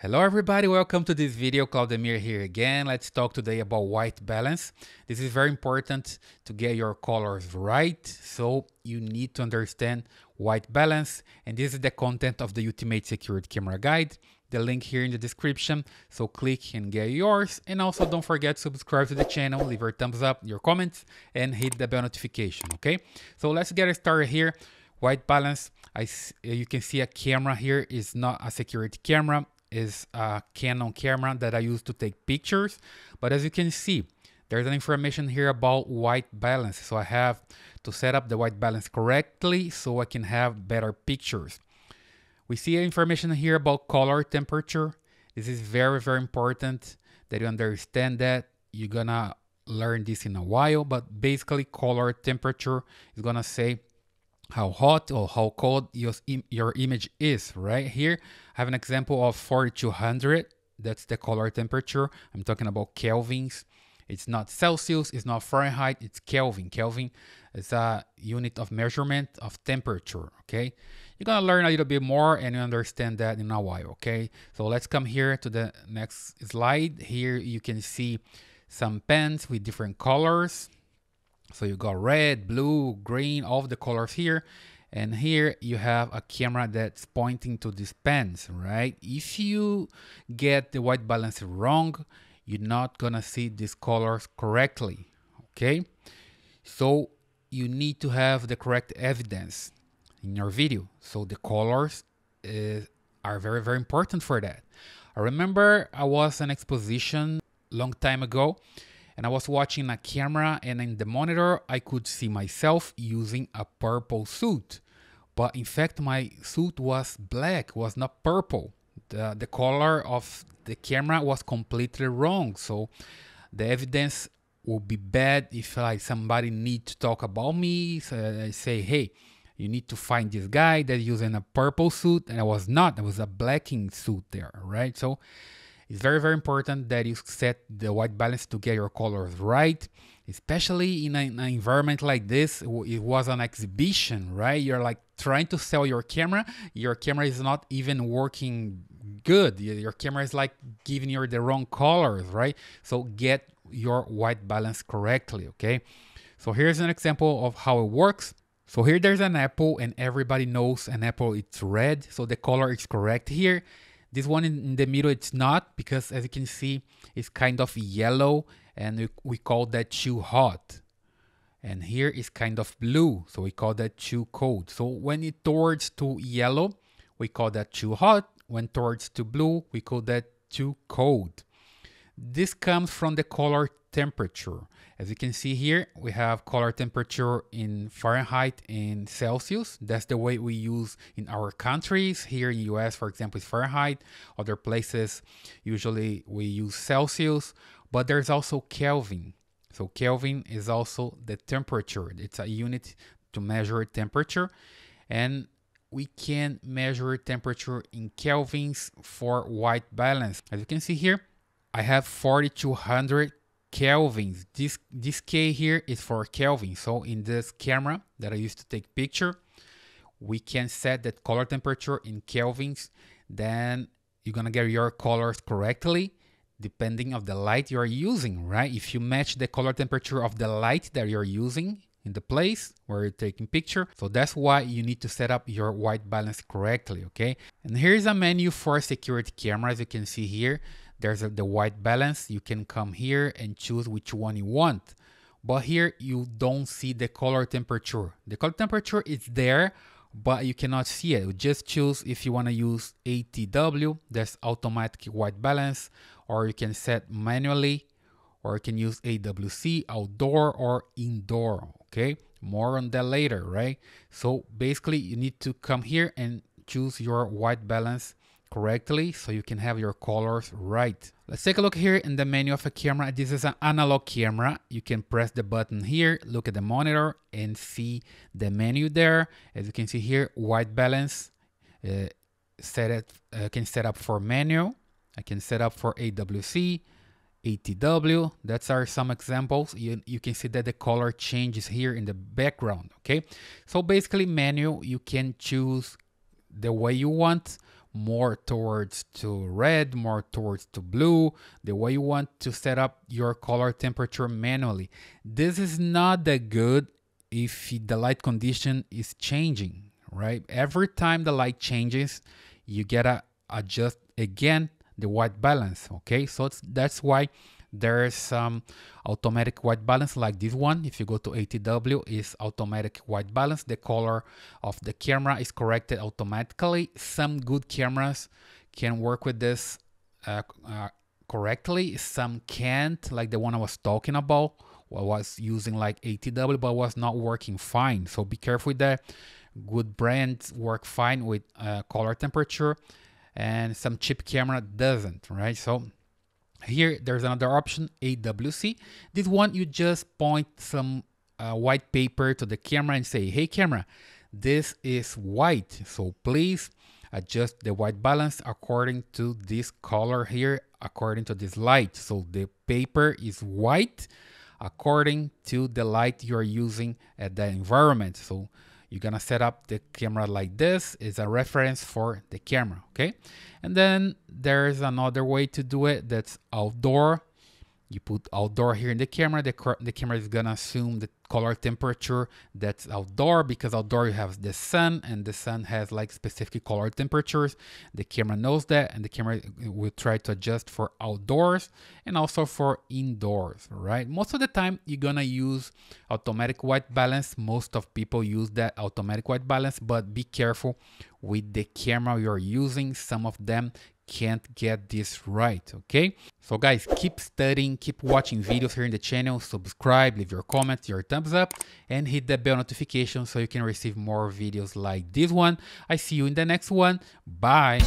Hello everybody, welcome to this video, Claudemir here again. Let's talk today about white balance. This is very important to get your colors right, so you need to understand white balance and this is the content of the Ultimate Security Camera Guide. The link here in the description, so click and get yours and also don't forget to subscribe to the channel, leave your thumbs up, your comments and hit the bell notification, okay? So let's get started here. White balance, I, you can see a camera here is not a security camera is a Canon camera that I use to take pictures. But as you can see, there's an information here about white balance. So I have to set up the white balance correctly so I can have better pictures. We see information here about color temperature. This is very, very important that you understand that. You're gonna learn this in a while, but basically color temperature is gonna say how hot or how cold your, your image is right here. I have an example of 4200 that's the color temperature. I'm talking about kelvins. It's not Celsius it's not Fahrenheit it's Kelvin. Kelvin is a unit of measurement of temperature okay? You're gonna learn a little bit more and you understand that in a while okay? So let's come here to the next slide. Here you can see some pens with different colors so you got red, blue, green, all of the colors here. And here you have a camera that's pointing to these pens, right? If you get the white balance wrong, you're not gonna see these colors correctly, okay? So you need to have the correct evidence in your video. So the colors uh, are very, very important for that. I remember I was an exposition long time ago and I was watching a camera and in the monitor I could see myself using a purple suit. But in fact my suit was black, was not purple. The, the color of the camera was completely wrong. So the evidence would be bad if like somebody need to talk about me. So I say, hey, you need to find this guy that using a purple suit and I was not. It was a blacking suit there, right? So it's very, very important that you set the white balance to get your colors right, especially in an environment like this. It was an exhibition, right? You're like trying to sell your camera. Your camera is not even working good. Your camera is like giving you the wrong colors, right? So get your white balance correctly, okay? So here's an example of how it works. So here there's an apple and everybody knows an apple it's red. So the color is correct here. This one in, the middle, it's not because as you can see, it's kind of yellow and we, we call that too hot. And here is kind of blue, so we call that too cold. So when it towards to yellow, we call that too hot. When towards to blue, we call that too cold. This comes from the color temperature. As you can see here, we have color temperature in Fahrenheit and Celsius. That's the way we use in our countries. Here in US, for example, is Fahrenheit. Other places, usually we use Celsius, but there's also Kelvin. So Kelvin is also the temperature. It's a unit to measure temperature. And we can measure temperature in kelvins for white balance. As you can see here, I have 4200 kelvins. This, this K here is for Kelvin. So in this camera that I used to take picture, we can set that color temperature in kelvins. Then you're gonna get your colors correctly depending of the light you're using, right? If you match the color temperature of the light that you're using in the place where you're taking picture. So that's why you need to set up your white balance correctly, okay? And here's a menu for security camera, as you can see here. There's a, the white balance. You can come here and choose which one you want. But here you don't see the color temperature. The color temperature is there, but you cannot see it. You just choose if you want to use ATW, that's automatic white balance, or you can set manually, or you can use AWC, outdoor or indoor, okay? More on that later, right? So basically you need to come here and choose your white balance correctly so you can have your colors right. Let's take a look here in the menu of a camera. This is an analog camera. You can press the button here, look at the monitor and see the menu there. As you can see here, white balance, uh, set it, uh, can set up for manual. I can set up for AWC, ATW. That's are some examples. You, you can see that the color changes here in the background, okay? So basically manual, you can choose the way you want more towards to red, more towards to blue, the way you want to set up your color temperature manually. This is not that good if the light condition is changing, right? Every time the light changes, you gotta adjust again the white balance, okay? So that's why there's some automatic white balance like this one. If you go to ATW, is automatic white balance. The color of the camera is corrected automatically. Some good cameras can work with this uh, uh, correctly. Some can't, like the one I was talking about. I was using like ATW, but was not working fine. So be careful with that. Good brands work fine with uh, color temperature, and some cheap camera doesn't, right? So here, there's another option, AWC. This one, you just point some uh, white paper to the camera and say, hey camera, this is white. So please adjust the white balance according to this color here, according to this light. So the paper is white according to the light you're using at the environment. So you're gonna set up the camera like this is a reference for the camera, okay? And then there's another way to do it that's outdoor. You put outdoor here in the camera, the, the camera is gonna assume the color temperature that's outdoor because outdoor you have the sun and the sun has like specific color temperatures. The camera knows that and the camera will try to adjust for outdoors and also for indoors, right? Most of the time you're gonna use automatic white balance. Most of people use that automatic white balance, but be careful with the camera you're using. Some of them can't get this right, okay? So guys, keep studying, keep watching videos here in the channel, subscribe, leave your comments, your thumbs up, and hit the bell notification so you can receive more videos like this one. I see you in the next one. Bye!